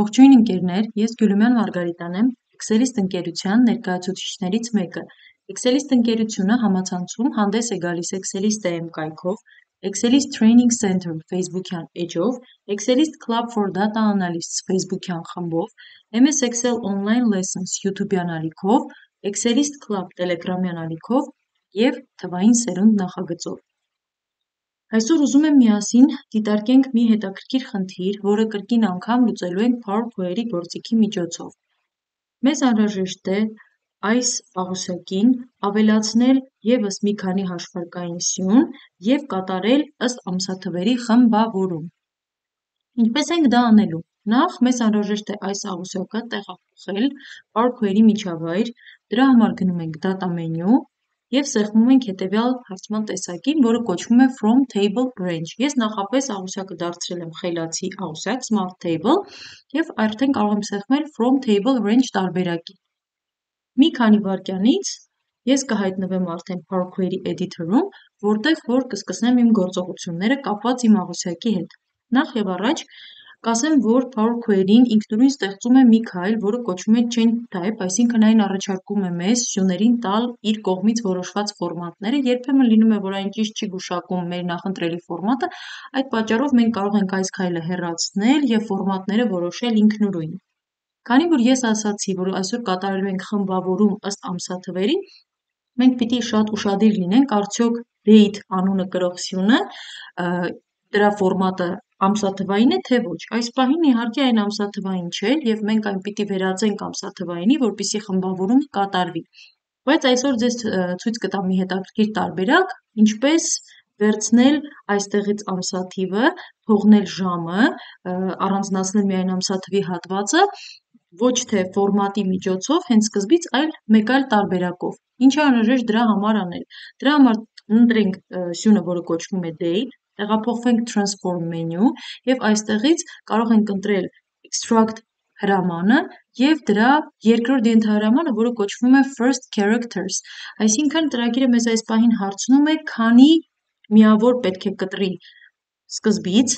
Ողջույն ընկերներ, ես Գյուլումյան Մարգարիտան եմ, Excelist ընկերության ներկայացուցիչներից մեկը։ Excelist ընկերությունը համացանցում հանդես է գալիս Excelist AM կայքով, Excelist Training Center Facebook-յան էջով, Excelist Club for Data Analysts Facebook-յան խմբով, MS Excel Online Lessons YouTube-յան ալիքով, Excelist Club Telegram-յան ալիքով և թվային սերունդ նախագծով։ Այսօր ուզում եմ միասին դիտարկենք մի հետաքրքիր խնդիր, որը կրկին անգամ լուծելու ենք PowerPoint-ի գործիքի միջոցով։ Մեզ անհրաժեշտ է այս աղյուսակին ավելացնել ևս մի քանի հաշվարկային սյուն և կատարել ըստ ամսաթվերի խմբավորում։ Ինչպես ենք դա անելու։ Նախ մեզ անհրաժեշտ է այս աղյուսակը տեղափոխել PowerPoint-ի միջավայր, դրա համար գնում ենք Data menu և սեղմում ենք հետևյալ հարցման տեսակին, որը կոչվում է From Table Range։ Ես նախապես աղյուսակը դարձրել եմ խելացի աղյուսակ Smart Table և արդեն կարող եմ սեղմել From Table Range տարբերակի։ Մի քանի վայրկյանից ես կհայտնվեմ արդեն PowerQuery Editor-ում, որտեղ որ կսկսեմ իմ գործողությունները կապված իմ աղյուսակի հետ։ Նախ և առաջ Կասեմ, որ PowerQuery-ն ինքնուրույն ստեղծում է մի քայլ, որը կոչվում է Change Type, այսինքն այն առաջարկում է մեզ սյուներին տալ իր կողմից որոշված ֆորմատները, երբեմն լինում է, որ այն ճիշտ չի գուշակում մեր նախընտրելի ֆորմատը, այդ պատճառով մենք կարող ենք այս քայլը հեռացնել և ֆորմատները որոշել ինքնուրույն։ Քանի որ ես ասացի, որ այսօր կատարելու ենք խմբավորում ըստ ամսաթվերի, մենք պիտի շատ ուշադիր լինենք, արդյոք date անունը կրող սյունը դրա ֆորմատը ամսաթվային է, թե ոչ։ Այս պահին իհարկե այն ամսաթվային չէ և մենք այն պիտի վերածենք ամսաթվայինի, որպեսզի խմբավորումը կատարվի։ Բայց այսօր ձեզ ցույց կտամ մի հետաքրքիր տարբերակ, ինչպես վերցնել այստեղից ամսաթիվը, թողնել ժամը, առանձնացնել միայն ամսաթվի հատվածը, ոչ թե ֆորմատի միջոցով հենց սկզբից, այլ մեկ այլ տարբերակով։ Ինչ է անհրաժեշտ դրա համար անել։ Դրա համար ընտրենք սյունը, որը կոչվում է date, տեղափոխվենք transform menu և այստեղից կարող ենք ընտրել extract հրամանը և դրա երկրորդ ենթահրամանը, որը կոչվում է first characters, այսինքն ծրագիրը մեզ այս պահին հարցնում է, քանի միավոր պետք է կտրի սկզբից,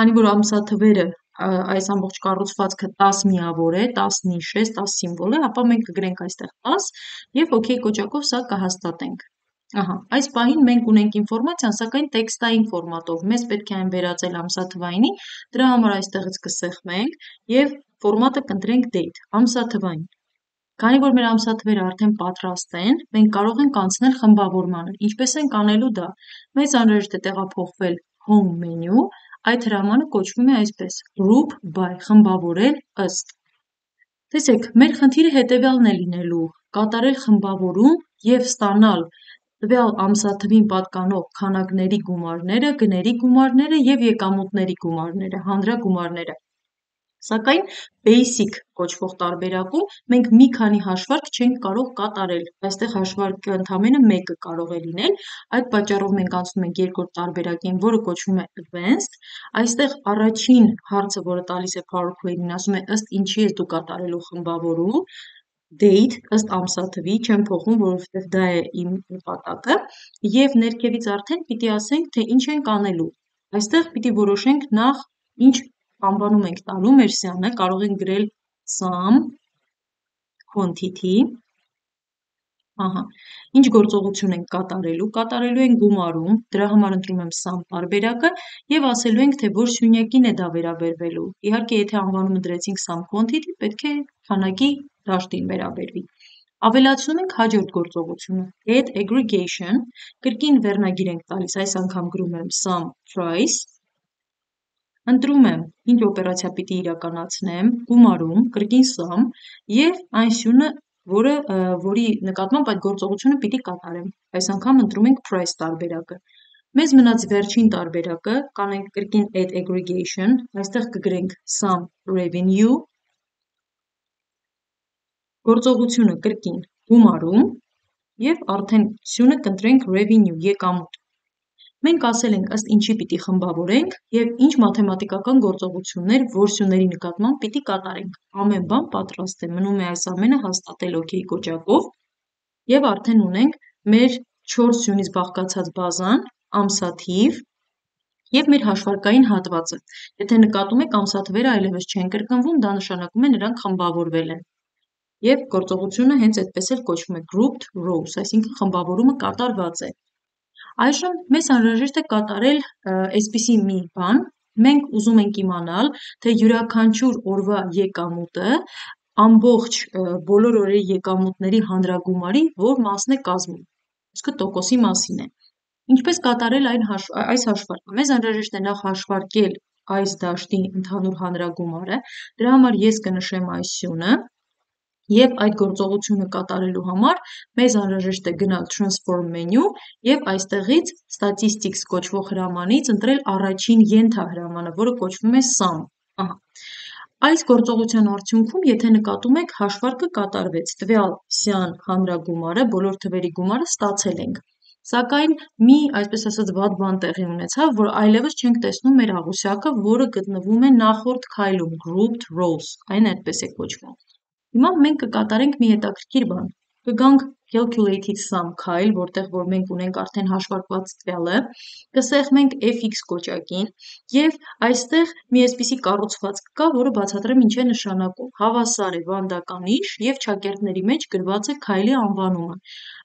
քանի որ ամսաթվերը այս ամբողջ կառուցվածքը 10 միավոր է, 10 նիշ է, 10 սիմվոլ է, ապա մենք կգրենք այստեղ 10 և OK կոճակով սա կհաստատենք։ Ահա, այս պահին մենք ունենք ինֆորմացիան, սակայն տեքստային ֆորմատով, մեզ պետք է այն վերածել ամսաթվայինի, դրա համար այստեղից կսեղմենք և ֆորմատը կընտրենք date, ամսաթվային։ Քանի որ մեր ամսաթվերը արդեն պատրաստ են, մենք կարող ենք անցնել խմբավորմանը։ Ինչպես ենք անելու դա։ Մեզ անհրաժեշտ է տեղափոխվել Home menu, այդ հրամանը կոչվում է այսպես. Group by, խմբավորել ըստ։ Տեսեք, մեր խնդիրը հետևյալն է լինելու. կատարել խմբավորում և ստանալ տվյալ ամսաթվին պատկանող քանակների գումարները, գների գումարները և եկամուտների գումարները, հանրագումարները։ Սակայն basic կոչվող տարբերակում մենք մի քանի հաշվարկ չենք կարող կատարել, այստեղ հաշվարկը ընդամենը մեկը կարող է լինել, այդ պատճառով մենք անցնում ենք երկրորդ տարբերակին, որը կոչվում է advanced, այստեղ առաջին հարցը, որը տալիս է PowerQuery-ն, ասում է ըստ ինչի ես դու կատարելու խմբավորում, date ըստ ամսաթվի, չեմ փոխում, որովհետև դա է իմ նպատակը, և ներքևից արդեն պիտի ասենք, թե ինչ ենք անելու։ Այստեղ պիտի որոշենք նախ ինչ անվանում ենք տալու մեր սյանը, կարող ենք գրել sum quantity, ահա, ինչ գործողություն ենք կատարելու, կատարելու ենք գումարում, դրա համար ընտրում եմ sum տարբերակը և ասելու ենք, թե որ սյունյակին է դա վերաբերվելու։ Իհարկե, եթե անվանումը դրեցինք sum quantity, պետք է քանակի դաշտին վերաբերվի։ Ավելացնում ենք հաջորդ գործողությունը. Add aggregation, կրկին վերնագիր ենք տալիս, այս անգամ գրում եմ sum price, ընտրում եմ ինչ օպերացիա պիտի իրականացնեմ, գումարում, կրկին sum և այն սյունը, որը որի նկատմամբ այդ գործողությունը պիտի կատարեմ։ Այս անգամ ընտրում ենք price տարբերակը։ Մեզ մնաց վերջին տարբերակը, կանենք կրկին add aggregation, այստեղ կգրենք sum revenue, գործողությունը կրկին գումարում և արդեն սյունը կընտրենք revenue, եկամուտ։ Մենք ասել ենք ըստ ինչի պիտի խմբավորենք և ինչ մաթեմատիկական գործողություններ որ սյուների նկատմամբ պիտի կատարենք։ Ամեն բան պատրաստ է, մնում է այս ամենը հաստատել OK կոճակով և արդեն ունենք մեր 4 սյունից բաղկացած բազան, ամսաթիվ, և մեր հաշվարկային հատվածը: Եթե նկատում եք ամսաթվերը այլևս չեն կրկնվում, դա նշանակում է նրանք խմբավորվել են: Եվ գործողությունը հենց այդպես էլ կոչվում է grouped rows, այսինքն խմբավորումը կատարված է: Այժմ մեզ անհրաժեշտ է կատարել այսպիսի մի բան: Մենք ուզում ենք իմանալ, թե յուրաքանչյուր օրվա եկամուտը ամբողջ բոլոր օրերի եկամուտների հանրագումարի որ մասն է կազմում: Խոսքը տոկոսի մասին է: Ինչպես կատարել այս հաշվարկը: Մեզ անհրաժեշտ է նախ հաշվարկել այս դաշտի ընդհանուր հանրագումարը: Դրա համար ես կնշեմ այս սյունը և այդ գործողությունը կատարելու համար մեզ անհրաժեշտ է գնալ transform menu և այստեղից statistics կոչվող հրամանից ընտրել առաջին ենթահրամանը, որը կոչվում է sum: Այս գործողության արդյունքում եթե նկատում եք հաշվարկը կատարվեց, տվյալ սյան հանրագումարը, բոլոր թվերի գումարը ստացել ենք: Սակայն մի այսպես ասած վատ բան տեղի ունեցավ, որ այլևս չենք տեսնում մեր աղյուսակը, որը գտնվում է նախորդ քայլում grouped rows, այն այդպես է կոչվում: Հիմա մենք կկատարենք մի հետաքրքիր բան: Կգանք calculated sum քայլ, որտեղ որ մենք ունենք արդեն հաշվարկված տվյալը, կսեղմենք fx կոճակին և այստեղ մի այսպիսի կառուցվածք կա, որը բացատրեմ ինչ է նշանակում: Հավասար է վանդականիշ և չակերտների մեջ գրված է քայլի անվանումը: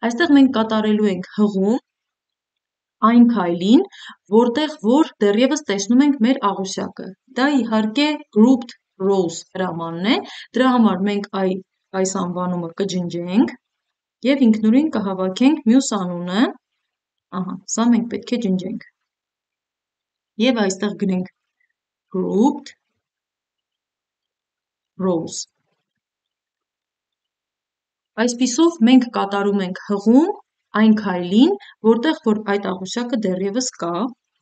Այստեղ մենք կատարելու ենք հղում այն քայլին, որտեղ որ դեռևս տեսնում ենք մեր աղյուսակը: Դա իհարկե grouped rows հրամանն է: Դրա համար մենք այս անվանումը կջնջենք և ինքնուրույն կհավաքենք մյուս անունը, սա մենք պետք է ջնջենք և այստեղ գրենք grouped rows: Այսպիսով մենք կատարում ենք հղում այն քայլին, որտեղ որ այդ աղյուսակը դեռևս կա,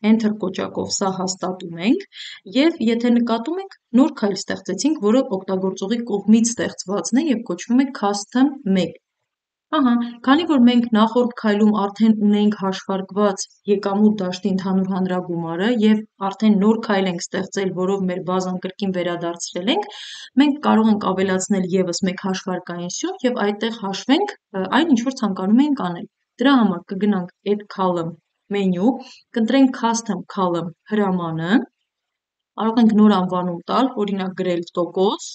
enter կոճակով սա հաստատում ենք և եթե նկատում եք նոր քայլ ստեղծեցինք, որը օգտագործողի կողմից ստեղծվածն է և կոչվում է custom 1: Ահա քանի որ մենք նախորդ քայլում արդեն ունեինք հաշվարկված եկամուտ դաշտի ընդհանուր հանրագումարը և արդեն նոր քայլ ենք ստեղծել, որով մեր բազան կրկին վերադարձրել ենք, մենք կարող ենք ավելացնել ևս մեկ հաշվարկային սյուն և այդտեղ հաշվենք այն ինչ որ ցանկանում էինք անել: Դրա համար կգնանք add column մենյու, կընտրենք custom column հրամանը, կարող ենք նոր անվանում տալ, օրինակ գրել տոկոս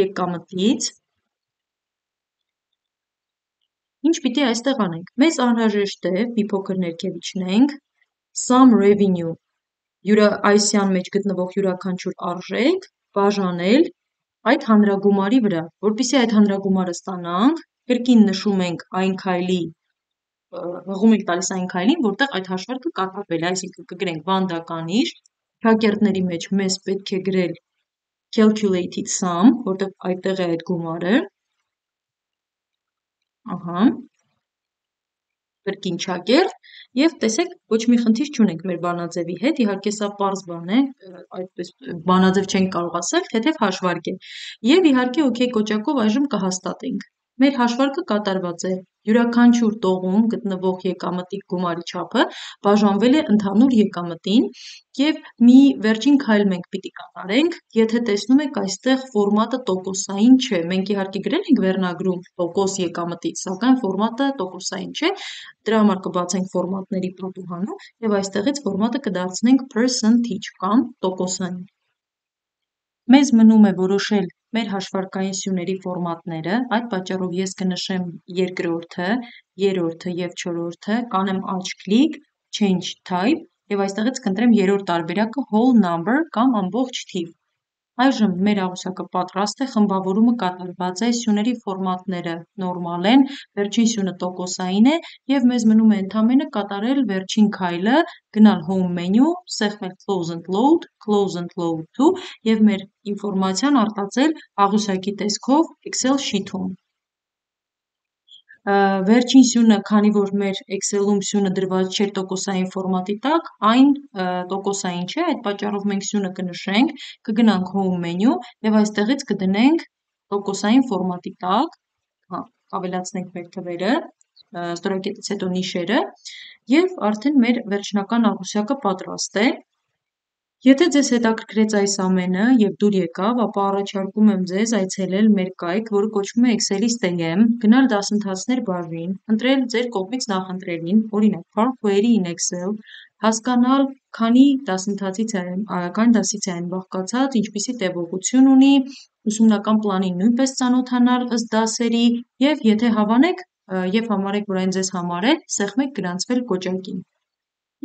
եկամտից: Ինչ պիտի այստեղ անենք: Մեզ անհրաժեշտ է մի փոքր ներքև իջնենք sum revenue այս սյան մեջ գտնվող յուրաքանչյուր արժեք բաժանել այդ հանրագումարի վրա: Որպեսզի այդ հանրագումարը ստանանք, կրկին նշում ենք հղում ենք տալիս այն քայլին, որտեղ այդ հաշվարկը կատարվել է: Այսինքն կգրենք վանդականիշ, չակերտների մեջ մեզ պետք է գրել calculated sum, որտեղ այդտեղ է այդ գումարը, կրկին չակերտ և տեսեք ոչ մի խնդիր չունենք մեր բանաձևի հետ, իհարկե սա պարզ բան է, բանաձև չենք կարող ասել, թեթև հաշվարկ է: Եվ իհարկե ok կոճակով այժմ կհաստատենք: Մեր հաշվարկը կատարված է: Յուրաքանչյուր տողում գտնվող եկամտի գումարի չափը բաժանվել է ընդհանուր եկամտին և մի վերջին քայլ մենք պիտի կատարենք: Եթե տեսնում եք այստեղ ֆորմատը տոկոսային չէ: Մենք իհարկե գրել ենք վերնագրում տոկոս եկամտից, սակայն ֆորմատը տոկոսային չէ: Դրա համար կբացենք ֆորմատների պատուհանը և այստեղից ֆորմատը կդարձնենք percentage կամ տոկոսային: Մեզ մնում է որոշել մեր հաշվարկային սյուների ֆորմատները, այդ պատճառով ես կնշեմ երկրորդը, երրորդը և չորրորդը, կանեմ աջ-կլիկ change type և այստեղից կընտրեմ երրորդ տարբերակը whole number կամ ամբողջ թիվ: Այժմ մեր աղյուսակը պատրաստ է, խմբավորումը կատարված է, սյուների ֆորմատները. Նորմալ են, վերջին սյունը տոկոսային է և մեզ մնում է ընդամենը կատարել վերջին քայլը, գնալ home menu, սեղմել close and load, close and load too և մեր ինֆորմացիան արտածել աղյուսակի տեսքով excel շիթում: Վերջին սյունը քանի որ մեր excel-ում սյունը դրված չէր տոկոսային ֆորմատի տակ, այն տոկոսային չէ, այդ պատճառով մենք սյունը կնշենք, կգնանք home menu և այստեղից կդնենք տոկոսային ֆորմատի տակ, կավելացնենք մեր թվերը, ստորակետից հետո նիշերը և արդեն մեր վերջնական աղյուսակը պատրաստ է: Եթե ձեզ հետաքրքրեց այս ամենը և դուր եկավ, ապա առաջարկում եմ ձեզ այցելել մեր կայք, որը կոչվում է excelist.am, գնալ դասընթացներ բաժին, ընտրել ձեր կողմից նախընտրելին, օրինակ Query in Excel, հասկանալ քանի դասընթացից է, քանի դասից է այն բաղկացած, ինչպիսի տևողություն ունի, ուսումնական պլանին նույնպես ծանոթանալ ըստ դասերի և եթե հավանեք և համարեք, որ այն ձեզ համար է, սեղմեք գրանցվել կոճակին: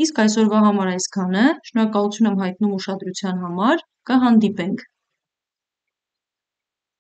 Իսկ այսօրվա համար այսքանը, շնորհակալություն եմ հայտնում ուշադրության համար, կհանդիպենք: